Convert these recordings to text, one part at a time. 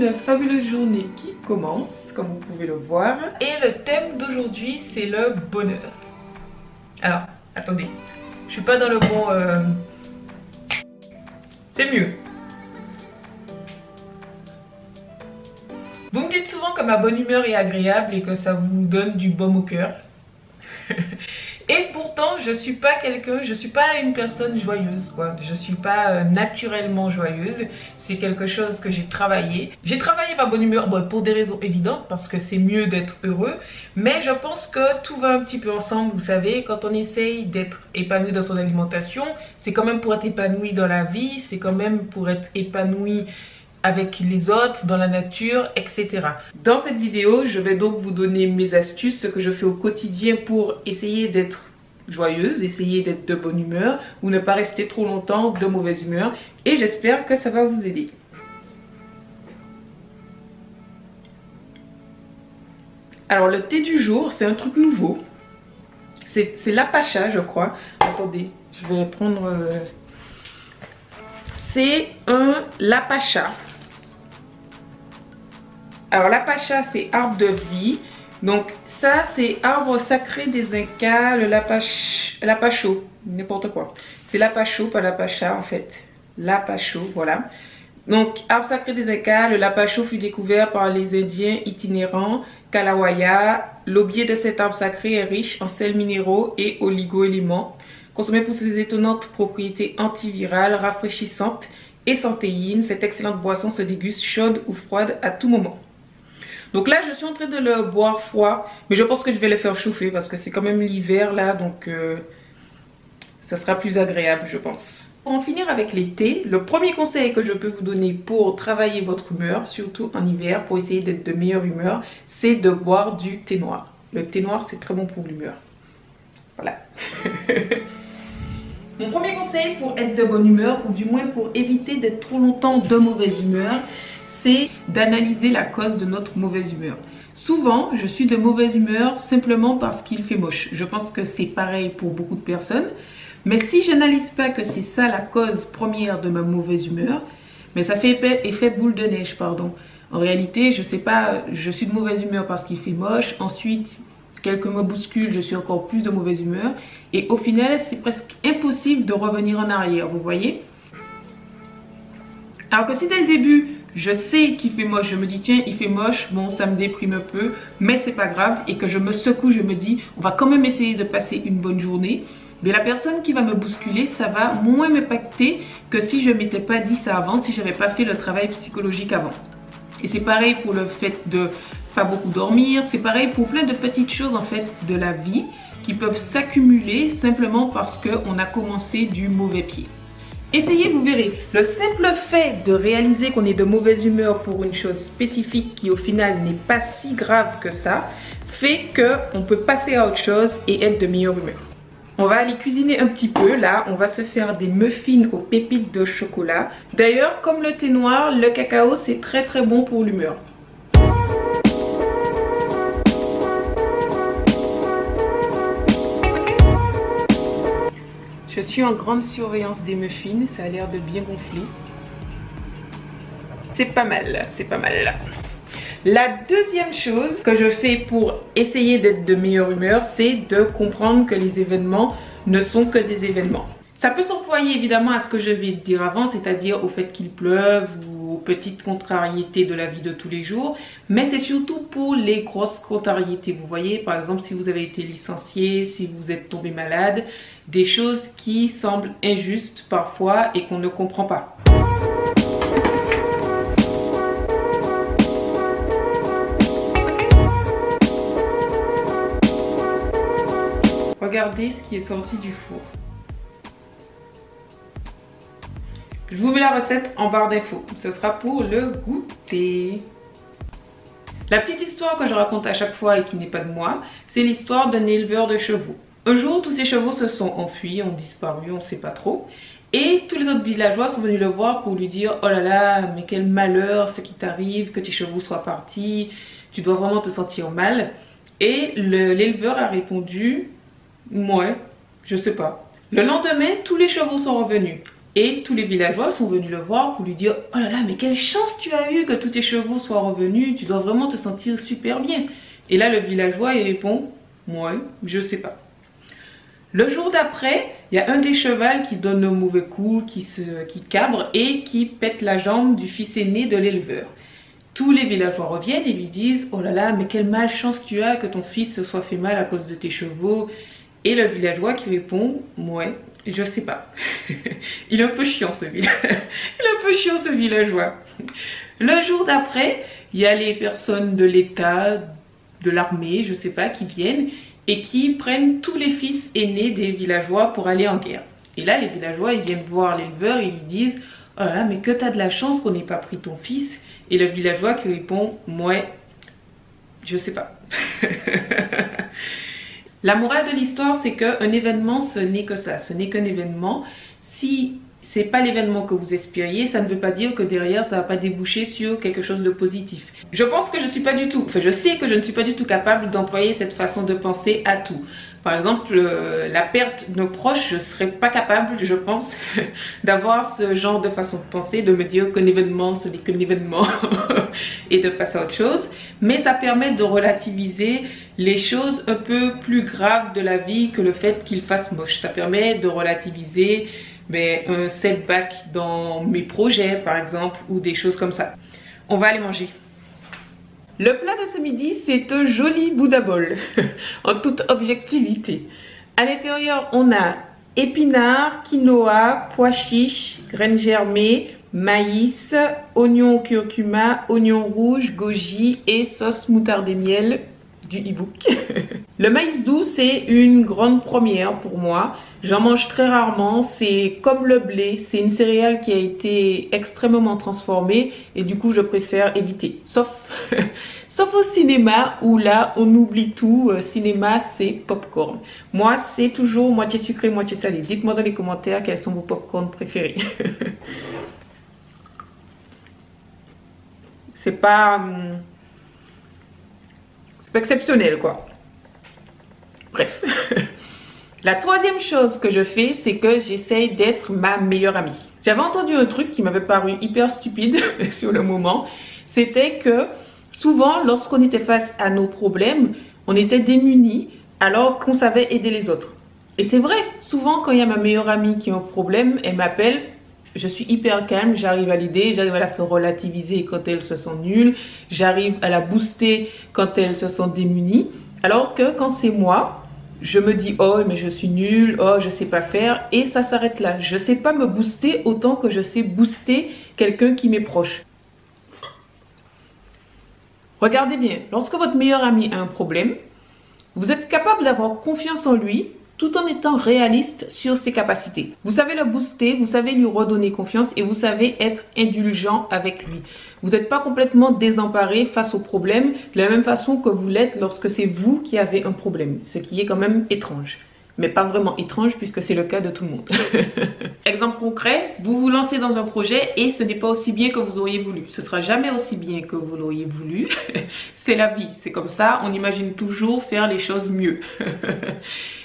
Une fabuleuse journée qui commence, comme vous pouvez le voir. Et le thème d'aujourd'hui, c'est le bonheur. Alors, attendez, je suis pas dans le bon... Euh, c'est mieux. Vous me dites souvent que ma bonne humeur est agréable et que ça vous donne du baume au cœur. Et pourtant, je suis pas quelqu'un, je suis pas une personne joyeuse, quoi. Je suis pas euh, naturellement joyeuse. C'est quelque chose que j'ai travaillé. J'ai travaillé ma bonne humeur pour des raisons évidentes, parce que c'est mieux d'être heureux. Mais je pense que tout va un petit peu ensemble, vous savez. Quand on essaye d'être épanoui dans son alimentation, c'est quand même pour être épanoui dans la vie, c'est quand même pour être épanoui avec les autres, dans la nature, etc. Dans cette vidéo, je vais donc vous donner mes astuces, ce que je fais au quotidien pour essayer d'être joyeuse, essayer d'être de bonne humeur ou ne pas rester trop longtemps de mauvaise humeur et j'espère que ça va vous aider. Alors le thé du jour, c'est un truc nouveau. C'est l'apacha, je crois. Attendez, je vais prendre... Euh, c'est un lapacha. Alors l'apacha, c'est arbre de vie. Donc ça, c'est arbre sacré des Incas, le lapacho, n'importe quoi. C'est lapacho, pas lapacha en fait. Lapacho, voilà. Donc, arbre sacré des Incas, le lapacho fut découvert par les Indiens itinérants Kalawaya. L'aubier de cet arbre sacré est riche en sels minéraux et oligo-éléments, consommé pour ses étonnantes propriétés antivirales, rafraîchissantes et santéines. Cette excellente boisson se déguste chaude ou froide à tout moment. Donc là, je suis en train de le boire froid. Mais je pense que je vais le faire chauffer parce que c'est quand même l'hiver là. Donc euh, ça sera plus agréable, je pense. Pour en finir avec les thés, le premier conseil que je peux vous donner pour travailler votre humeur, surtout en hiver, pour essayer d'être de meilleure humeur, c'est de boire du thé noir. Le thé noir, c'est très bon pour l'humeur. Voilà. Mon premier conseil pour être de bonne humeur, ou du moins pour éviter d'être trop longtemps de mauvaise humeur, c'est d'analyser la cause de notre mauvaise humeur. Souvent, je suis de mauvaise humeur simplement parce qu'il fait moche. Je pense que c'est pareil pour beaucoup de personnes. Mais si je n'analyse pas que c'est ça la cause première de ma mauvaise humeur, mais ça fait effet, boule de neige, pardon. En réalité, je sais pas, je suis de mauvaise humeur parce qu'il fait moche. Ensuite, quelques me bousculent, je suis encore plus de mauvaise humeur. Et au final, c'est presque impossible de revenir en arrière, vous voyez? Alors que si dès le début, je sais qu'il fait moche, je me dis tiens il fait moche, bon ça me déprime un peu, mais c'est pas grave et que je me secoue, je me dis on va quand même essayer de passer une bonne journée. Mais la personne qui va me bousculer, ça va moins m'impacter que si je m'étais pas dit ça avant, si j'avais pas fait le travail psychologique avant. Et c'est pareil pour le fait de pas beaucoup dormir, c'est pareil pour plein de petites choses en fait de la vie qui peuvent s'accumuler simplement parce qu'on a commencé du mauvais pied. Essayez, vous verrez. Le simple fait de réaliser qu'on est de mauvaise humeur pour une chose spécifique qui au final n'est pas si grave que ça, fait qu'on peut passer à autre chose et être de meilleure humeur. On va aller cuisiner un petit peu. Là, on va se faire des muffins aux pépites de chocolat. D'ailleurs, comme le thé noir, le cacao, c'est très très bon pour l'humeur. Je suis en grande surveillance des muffins, ça a l'air de bien gonfler. C'est pas mal, c'est pas mal. La deuxième chose que je fais pour essayer d'être de meilleure humeur, c'est de comprendre que les événements ne sont que des événements. Ça peut s'employer évidemment à ce que je vais dire avant, c'est-à-dire au fait qu'il pleuve petites contrariétés de la vie de tous les jours, mais c'est surtout pour les grosses contrariétés. Vous voyez, par exemple, si vous avez été licencié, si vous êtes tombé malade, des choses qui semblent injustes parfois et qu'on ne comprend pas. Regardez ce qui est sorti du four. Je vous mets la recette en barre d'infos. Ce sera pour le goûter. La petite histoire que je raconte à chaque fois et qui n'est pas de moi, c'est l'histoire d'un éleveur de chevaux. Un jour, tous ces chevaux se sont enfuis, ont disparu, on ne sait pas trop. Et tous les autres villageois sont venus le voir pour lui dire « Oh là là, mais quel malheur ce qui t'arrive, que tes chevaux soient partis, tu dois vraiment te sentir mal. » Et l'éleveur a répondu « Ouais, je sais pas. » Le lendemain, tous les chevaux sont revenus. Et tous les villageois sont venus le voir pour lui dire Oh là là, mais quelle chance tu as eu que tous tes chevaux soient revenus, tu dois vraiment te sentir super bien. Et là, le villageois, il répond Moi, je sais pas. Le jour d'après, il y a un des chevals qui donne un mauvais coup, qui, se, qui cabre et qui pète la jambe du fils aîné de l'éleveur. Tous les villageois reviennent et lui disent Oh là là, mais quelle malchance tu as que ton fils se soit fait mal à cause de tes chevaux. Et le villageois qui répond Ouais, je sais pas. il est un peu chiant ce chiant ce villageois. Le jour d'après, il y a les personnes de l'État, de l'armée, je sais pas, qui viennent et qui prennent tous les fils aînés des villageois pour aller en guerre. Et là, les villageois, ils viennent voir l'éleveur et lui disent Oh là là, mais que t'as de la chance qu'on n'ait pas pris ton fils. Et le villageois qui répond Moi, je sais pas. La morale de l'histoire, c'est qu'un événement, ce n'est que ça, ce n'est qu'un événement. Si c'est pas l'événement que vous espériez, ça ne veut pas dire que derrière ça va pas déboucher sur quelque chose de positif. Je pense que je suis pas du tout, enfin je sais que je ne suis pas du tout capable d'employer cette façon de penser à tout. Par exemple, euh, la perte de proches, je serais pas capable, je pense, d'avoir ce genre de façon de penser, de me dire qu'un événement, ce n'est qu'un événement et de passer à autre chose. Mais ça permet de relativiser les choses un peu plus graves de la vie que le fait qu'il fasse moche. Ça permet de relativiser mais un setback dans mes projets par exemple ou des choses comme ça. On va aller manger. Le plat de ce midi, c'est un joli Bouddha bol, en toute objectivité. À l'intérieur, on a épinards, quinoa, pois chiches, graines germées, maïs, oignon curcuma, oignon rouge, goji et sauce moutarde et miel du e-book. le maïs doux, c'est une grande première pour moi. J'en mange très rarement. C'est comme le blé. C'est une céréale qui a été extrêmement transformée et du coup, je préfère éviter. Sauf, au cinéma où là, on oublie tout. Euh, cinéma, c'est popcorn. Moi, c'est toujours moitié sucré, moitié salé. Dites-moi dans les commentaires quels sont vos popcorn préférés. c'est pas... Hum, exceptionnel, quoi. Bref. La troisième chose que je fais, c'est que j'essaye d'être ma meilleure amie. J'avais entendu un truc qui m'avait paru hyper stupide sur le moment. C'était que souvent, lorsqu'on était face à nos problèmes, on était démunis alors qu'on savait aider les autres. Et c'est vrai, souvent quand il y a ma meilleure amie qui a un problème, elle m'appelle je suis hyper calme, j'arrive à l'aider, j'arrive à la faire relativiser quand elle se sent nulle, j'arrive à la booster quand elle se sent démunie. Alors que quand c'est moi, je me dis oh mais je suis nulle, oh je sais pas faire et ça s'arrête là. Je sais pas me booster autant que je sais booster quelqu'un qui m'est proche. Regardez bien, lorsque votre meilleur ami a un problème, vous êtes capable d'avoir confiance en lui tout en étant réaliste sur ses capacités. Vous savez le booster, vous savez lui redonner confiance et vous savez être indulgent avec lui. Vous n'êtes pas complètement désemparé face au problème de la même façon que vous l'êtes lorsque c'est vous qui avez un problème, ce qui est quand même étrange mais pas vraiment étrange puisque c'est le cas de tout le monde. Exemple concret, vous vous lancez dans un projet et ce n'est pas aussi bien que vous auriez voulu. Ce sera jamais aussi bien que vous l'auriez voulu. c'est la vie, c'est comme ça, on imagine toujours faire les choses mieux.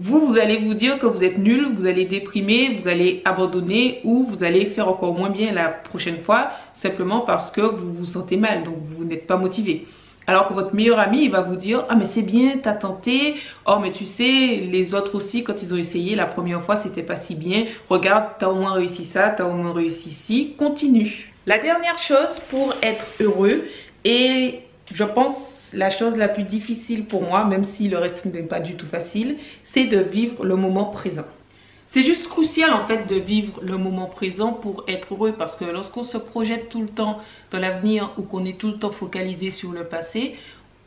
Vous, vous allez vous dire que vous êtes nul, vous allez déprimer, vous allez abandonner ou vous allez faire encore moins bien la prochaine fois simplement parce que vous vous sentez mal, donc vous n'êtes pas motivé. Alors que votre meilleur ami, il va vous dire Ah, mais c'est bien, t'as tenté. Oh, mais tu sais, les autres aussi, quand ils ont essayé la première fois, c'était pas si bien. Regarde, t'as au moins réussi ça, t'as au moins réussi ci. Continue. La dernière chose pour être heureux, et je pense la chose la plus difficile pour moi, même si le reste n'est pas du tout facile, c'est de vivre le moment présent. C'est juste crucial en fait de vivre le moment présent pour être heureux parce que lorsqu'on se projette tout le temps dans l'avenir ou qu'on est tout le temps focalisé sur le passé,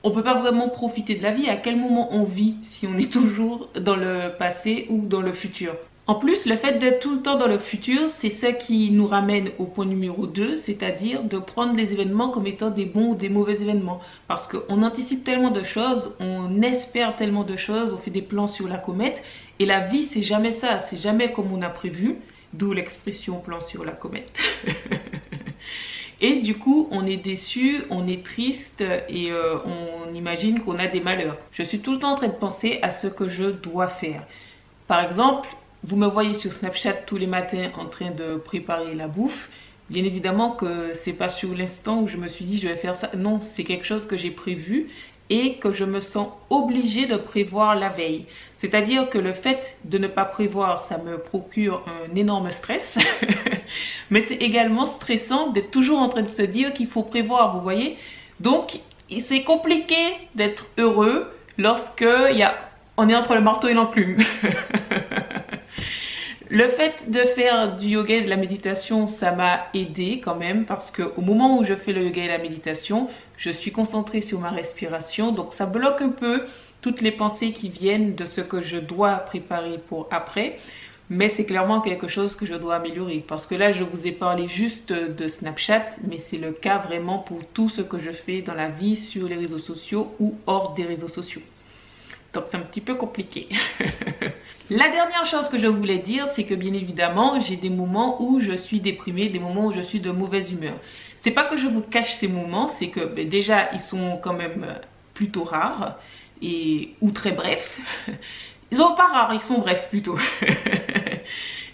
on ne peut pas vraiment profiter de la vie. À quel moment on vit si on est toujours dans le passé ou dans le futur? En plus, le fait d'être tout le temps dans le futur, c'est ça qui nous ramène au point numéro 2, c'est-à-dire de prendre les événements comme étant des bons ou des mauvais événements. Parce qu'on anticipe tellement de choses, on espère tellement de choses, on fait des plans sur la comète, et la vie, c'est jamais ça, c'est jamais comme on a prévu, d'où l'expression plan sur la comète. Et du coup, on est déçu, on est triste et euh, on imagine qu'on a des malheurs. Je suis tout le temps en train de penser à ce que je dois faire. Par exemple, vous me voyez sur Snapchat tous les matins en train de préparer la bouffe, bien évidemment que c'est pas sur l'instant où je me suis dit je vais faire ça. Non, c'est quelque chose que j'ai prévu et que je me sens obligée de prévoir la veille. C'est-à-dire que le fait de ne pas prévoir, ça me procure un énorme stress. Mais c'est également stressant d'être toujours en train de se dire qu'il faut prévoir, vous voyez. Donc, c'est compliqué d'être heureux lorsque y a, on est entre le marteau et l'enclume. Le fait de faire du yoga et de la méditation, ça m'a aidé quand même parce que au moment où je fais le yoga et la méditation, je suis concentrée sur ma respiration, donc ça bloque un peu toutes les pensées qui viennent de ce que je dois préparer pour après. Mais c'est clairement quelque chose que je dois améliorer parce que là je vous ai parlé juste de Snapchat, mais c'est le cas vraiment pour tout ce que je fais dans la vie sur les réseaux sociaux ou hors des réseaux sociaux. Donc c'est un petit peu compliqué. La dernière chose que je voulais dire, c'est que bien évidemment, j'ai des moments où je suis déprimée, des moments où je suis de mauvaise humeur. C'est pas que je vous cache ces moments, c'est que ben, déjà, ils sont quand même euh, plutôt rares et ou très brefs. Ils sont pas rares, ils sont brefs plutôt.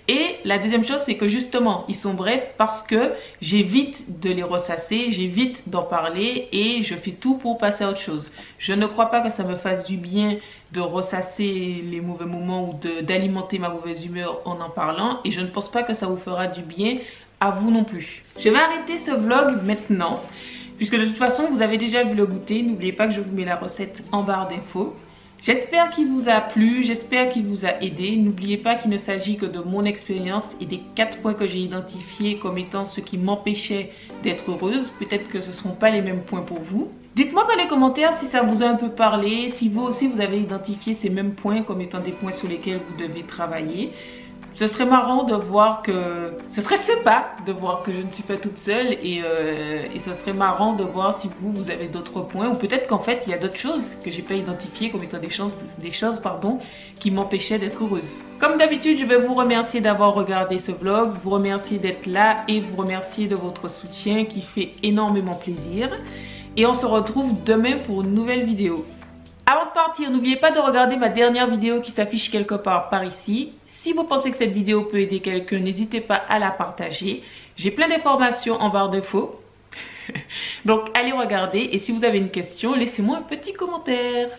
Et la deuxième chose, c'est que justement, ils sont brefs parce que j'évite de les ressasser, j'évite d'en parler et je fais tout pour passer à autre chose. Je ne crois pas que ça me fasse du bien de ressasser les mauvais moments ou d'alimenter ma mauvaise humeur en en parlant et je ne pense pas que ça vous fera du bien à vous non plus. Je vais arrêter ce vlog maintenant puisque de toute façon, vous avez déjà vu le goûter. N'oubliez pas que je vous mets la recette en barre d'infos. J'espère qu'il vous a plu, j'espère qu'il vous a aidé. N'oubliez pas qu'il ne s'agit que de mon expérience et des quatre points que j'ai identifiés comme étant ceux qui m'empêchaient d'être heureuse. Peut-être que ce ne seront pas les mêmes points pour vous. Dites-moi dans les commentaires si ça vous a un peu parlé, si vous aussi vous avez identifié ces mêmes points comme étant des points sur lesquels vous devez travailler ce serait marrant de voir que... Ce serait sympa de voir que je ne suis pas toute seule et, euh, et ce serait marrant de voir si vous, vous avez d'autres points ou peut-être qu'en fait, il y a d'autres choses que j'ai pas identifiées comme étant des choses, des choses qui m'empêchaient d'être heureuse. Comme d'habitude, je vais vous remercier d'avoir regardé ce vlog, vous remercier d'être là et vous remercier de votre soutien qui fait énormément plaisir. Et on se retrouve demain pour une nouvelle vidéo. Avant de partir, n'oubliez pas de regarder ma dernière vidéo qui s'affiche quelque part par ici. Si vous pensez que cette vidéo peut aider quelqu'un, n'hésitez pas à la partager. J'ai plein d'informations en barre d'infos. Donc allez regarder et si vous avez une question, laissez-moi un petit commentaire.